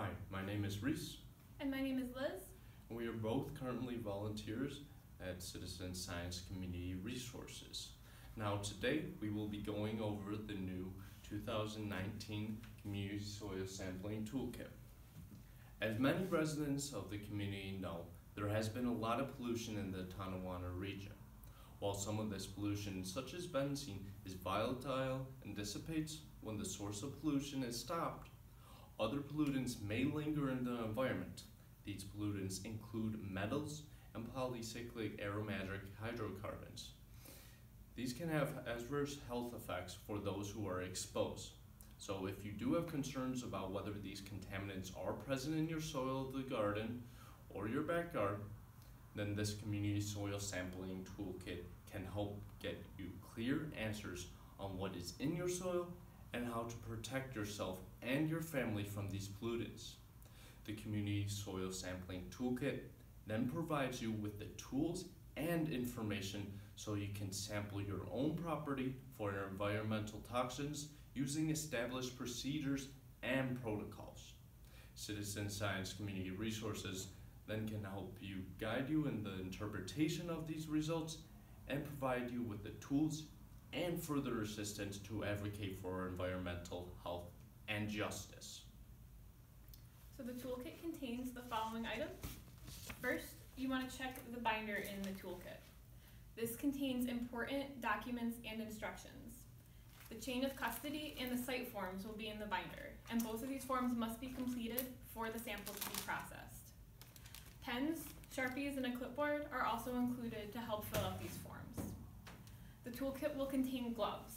Hi, my name is Reese, And my name is Liz. and we are both currently volunteers at Citizen Science Community Resources. Now, today we will be going over the new 2019 Community Soil Sampling Toolkit. As many residents of the community know, there has been a lot of pollution in the Tonawanda region. While some of this pollution, such as benzene, is volatile and dissipates when the source of pollution is stopped, other pollutants may linger in the environment. These pollutants include metals and polycyclic aromatic hydrocarbons. These can have adverse health effects for those who are exposed. So, if you do have concerns about whether these contaminants are present in your soil of the garden or your backyard, then this community soil sampling toolkit can help get you clear answers on what is in your soil and how to protect yourself and your family from these pollutants. The Community Soil Sampling Toolkit then provides you with the tools and information so you can sample your own property for environmental toxins using established procedures and protocols. Citizen Science Community Resources then can help you guide you in the interpretation of these results and provide you with the tools and further assistance to advocate for environmental health and justice. So the toolkit contains the following items. First, you want to check the binder in the toolkit. This contains important documents and instructions. The chain of custody and the site forms will be in the binder, and both of these forms must be completed for the sample to be processed. Pens, Sharpies, and a clipboard are also included to help fill out these forms. The toolkit will contain gloves.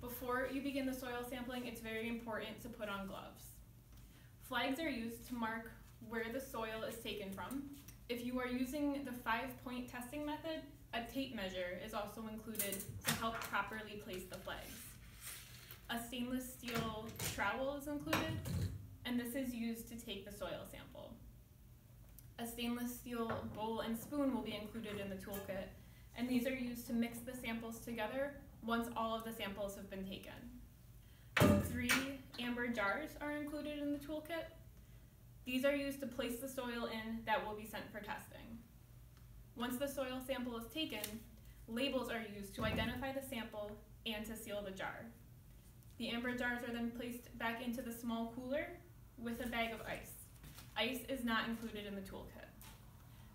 Before you begin the soil sampling, it's very important to put on gloves. Flags are used to mark where the soil is taken from. If you are using the five-point testing method, a tape measure is also included to help properly place the flags. A stainless steel trowel is included, and this is used to take the soil sample. A stainless steel bowl and spoon will be included in the toolkit, and these are used to mix the samples together once all of the samples have been taken. Three amber jars are included in the toolkit. These are used to place the soil in that will be sent for testing. Once the soil sample is taken, labels are used to identify the sample and to seal the jar. The amber jars are then placed back into the small cooler with a bag of ice. Ice is not included in the toolkit.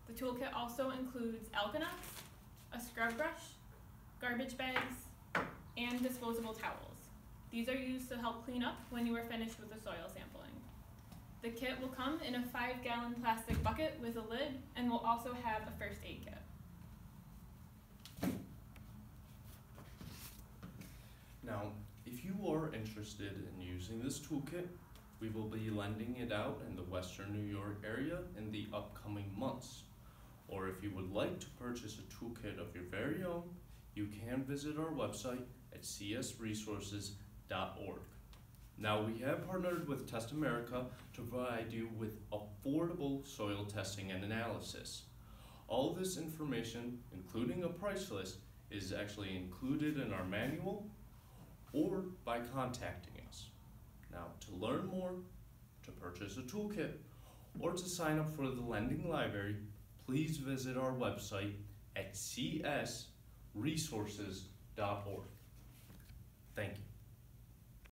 The toolkit also includes Alconox, a scrub brush, garbage bags, and disposable towels. These are used to help clean up when you are finished with the soil sampling. The kit will come in a five gallon plastic bucket with a lid and will also have a first aid kit. Now, if you are interested in using this toolkit, we will be lending it out in the Western New York area in the upcoming months. Or if you would like to purchase a toolkit of your very own, you can visit our website at csresources.org. Now, we have partnered with Test America to provide you with affordable soil testing and analysis. All this information, including a price list, is actually included in our manual or by contacting us. Now, to learn more, to purchase a toolkit, or to sign up for the lending library, please visit our website at csresources.org. Thank you.